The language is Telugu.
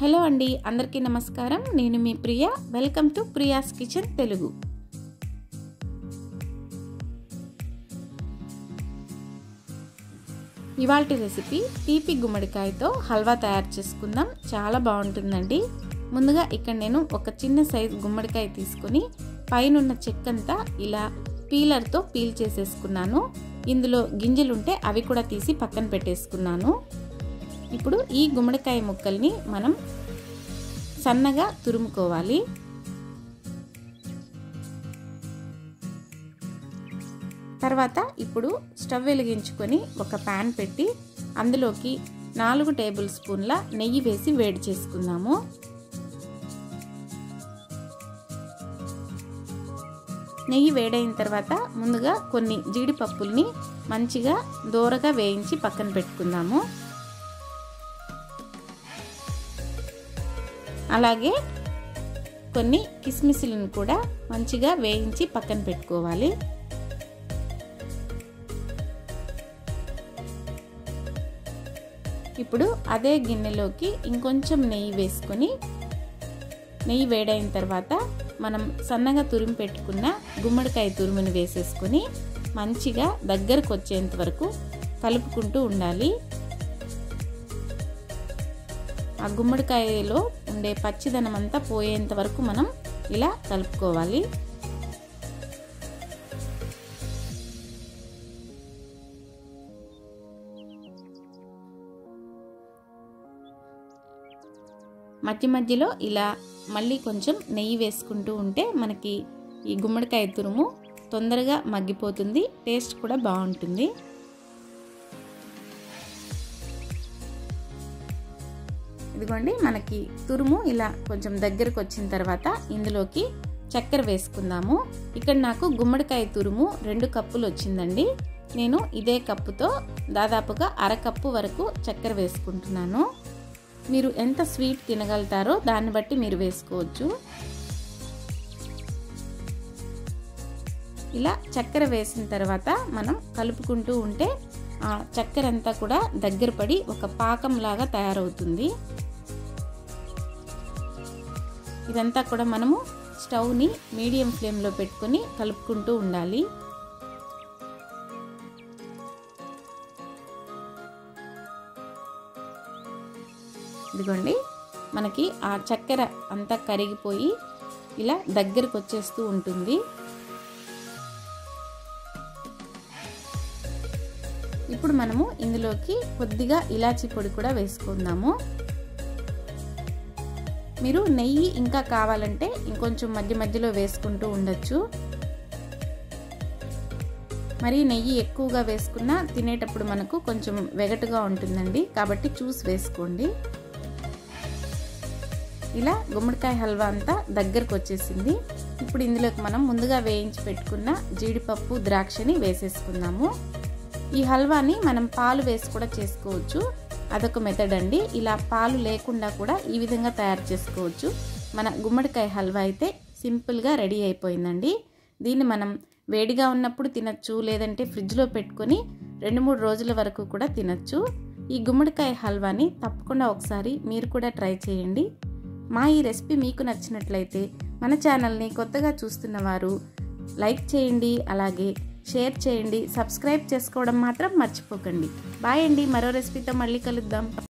హలో అండి అందరికీ నమస్కారం. నేను మీ Priya. Welcome to Priya's kitchen Telugu. ఇవాల్టి రెసిపీ తీపి గుమ్మడికాయతో హల్వా తయారు చేసుకుందాం. చాలా బాగుంటుందండి. ముందుగా ఇక్కడ నేను ఒక చిన్న సైజ్ గుమ్మడికాయ తీసుకుని పైనున్న చెక్కంతా ఇలా పీలర్తో పీల్ చేసేసుకున్నాను. ఇందులో గింజలుంటే అవి కూడా తీసి పక్కన పెట్టేసుకున్నాను. ఇప్పుడు ఈ గుమ్మడికాయ ముక్కల్ని మనం సన్నగా తురుముకోవాలి. తర్వాత ఇప్పుడు స్టవ్ వెలిగించుకొని ఒక ప్యాన్ పెట్టి అందులోకి నాలుగు టేబుల్ స్పూన్ల నెయ్యి వేసి వేడి చేసుకుందాము. నెయ్యి వేడైన తర్వాత ముందుగా కొన్ని జీడిపప్పుల్ని మంచిగా దూరగా వేయించి పక్కన పెట్టుకుందాము. అలాగే కొన్ని కిస్మిస్లను కూడా మంచిగా వేయించి పక్కన పెట్టుకోవాలి. ఇప్పుడు అదే గిన్నెలోకి ఇంకొంచెం నెయ్యి వేసుకొని నెయ్యి వేడైన తర్వాత మనం సన్నగా తురిమి పెట్టుకున్న గుమ్మడికాయ తురుముని వేసేసుకొని మంచిగా దగ్గరకు వచ్చేంత వరకు కలుపుకుంటూ ఉండాలి. ఆ గుమ్మడికాయలో ఉండే పచ్చిదనం అంతా పోయేంత వరకు మనం ఇలా కలుపుకోవాలి. మధ్య మధ్యలో ఇలా మళ్ళీ కొంచెం నెయ్యి వేసుకుంటూ ఉంటే మనకి ఈ గుమ్మడికాయ తురుము తొందరగా మగ్గిపోతుంది టేస్ట్ కూడా బాగుంటుంది. ఇదిగోండి మనకి తురుము ఇలా కొంచెం దగ్గరకు వచ్చిన తర్వాత ఇందులోకి చక్కెర వేసుకుందాము. ఇక్కడ నాకు గుమ్మడికాయ తురుము రెండు కప్పులు వచ్చిందండి. నేను ఇదే కప్పుతో దాదాపుగా అరకప్పు వరకు చక్కెర వేసుకుంటున్నాను. మీరు ఎంత స్వీట్ తినగలుగుతారో దాన్ని బట్టి మీరు వేసుకోవచ్చు. ఇలా చక్కెర వేసిన తర్వాత మనం కలుపుకుంటూ ఉంటే ఆ చక్కెర అంతా కూడా దగ్గర పడి ఒక పాకంలాగా తయారవుతుంది. ఇదంతా కూడా మనము స్టవ్ని మీడియం ఫ్లేమ్లో పెట్టుకొని కలుపుకుంటూ ఉండాలి. ఇదిగోండి మనకి ఆ చక్కెర అంతా కరిగిపోయి ఇలా దగ్గరకు వచ్చేస్తూ ఉంటుంది. ఇప్పుడు మనము ఇందులోకి కొద్దిగా ఇలాచీ పొడి కూడా వేసుకుందాము. మీరు నెయ్యి ఇంకా కావాలంటే ఇంకొంచెం మధ్య మధ్యలో వేసుకుంటూ ఉండొచ్చు. మరి నెయ్యి ఎక్కువగా వేసుకున్నా తినేటప్పుడు మనకు కొంచెం వెగటుగా ఉంటుందండి. కాబట్టి చూసి వేసుకోండి. ఇలా గుమ్మడికాయ హల్వా అంతా దగ్గరకు వచ్చేసింది. ఇప్పుడు ఇందులోకి మనం ముందుగా వేయించి పెట్టుకున్న జీడిపప్పు ద్రాక్షని వేసేసుకుందాము. ఈ హల్వాని మనం పాలు వేసి కూడా చేసుకోవచ్చు. అదొక మెథడ్ అండి. ఇలా పాలు లేకుండా కూడా ఈ విధంగా తయారు చేసుకోవచ్చు. మన గుమ్మడికాయ హల్వా అయితే సింపుల్గా రెడీ అయిపోయిందండి. దీన్ని మనం వేడిగా ఉన్నప్పుడు తినచ్చు లేదంటే ఫ్రిడ్జ్లో పెట్టుకొని రెండు మూడు రోజుల వరకు కూడా తినచ్చు. ఈ గుమ్మడికాయ హల్వాని తప్పకుండా ఒకసారి మీరు కూడా ట్రై చేయండి. మా ఈ రెసిపీ మీకు నచ్చినట్లయితే మన ఛానల్ని కొత్తగా చూస్తున్న వారు లైక్ చేయండి. అలాగే షేర్ చేయండి సబ్స్క్రైబ్ చేసుకోవడం మాత్రం మర్చిపోకండి. బాయ్ అండి మరో రెసిపీతో మళ్ళీ కలుద్దాం.